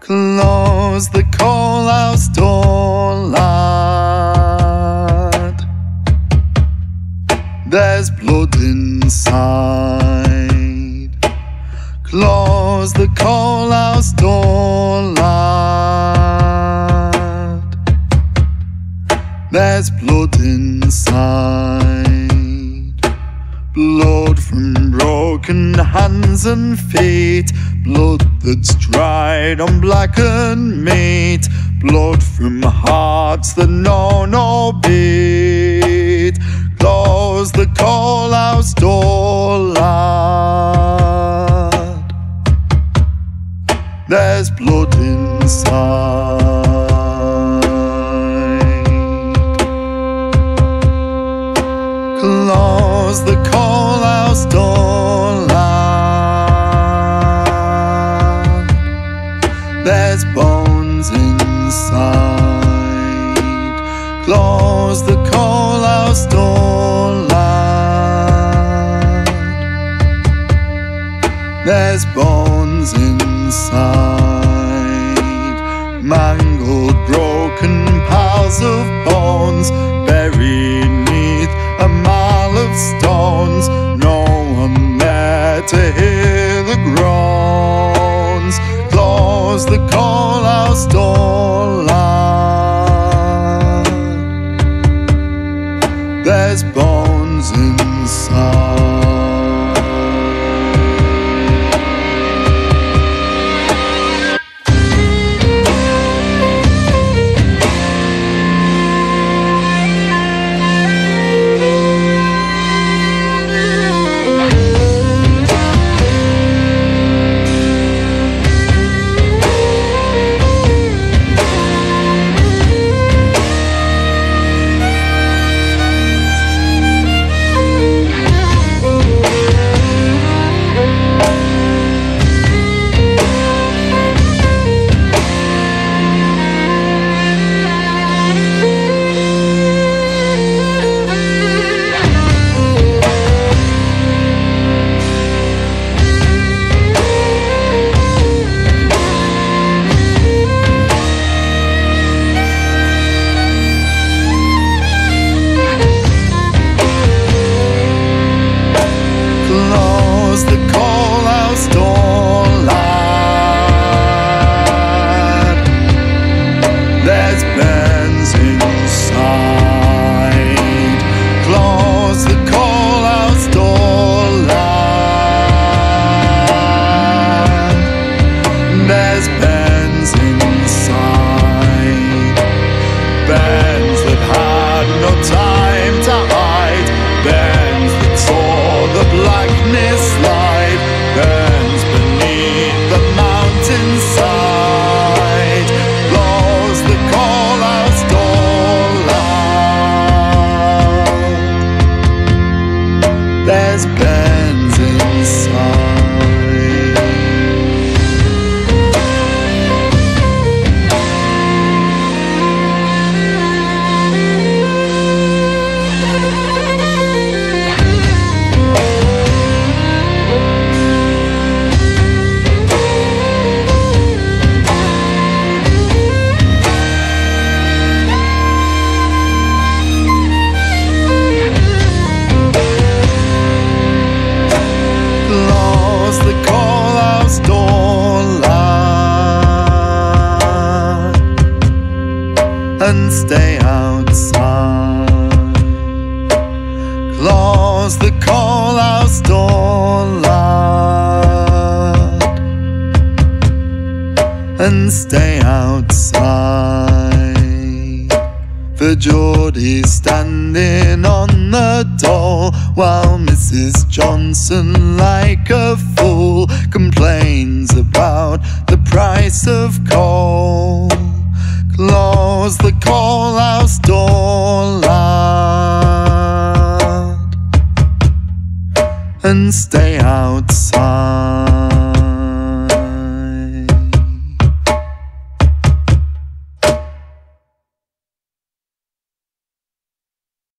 Close the coal house door, lad. There's blood inside. Close the coal house door, lad. There's blood inside. Blood from broken hands and feet. Blood that's dried on blackened meat. Blood from hearts that know no beat. Close the coal house door, lad. There's blood inside. Close the coal There's bones inside. Close the door, lad. There's bones inside. Mangled, to hear the groans. Close the coal house door, lad. There's bones inside. Close the coal house door. Close the call door, lad, and stay outside. Close the call door, lad, and stay outside. For Geordie's standing on the door while Mrs. Johnson, like a fool, complains about the price of coal. Close the coal house door, lad, and stay out.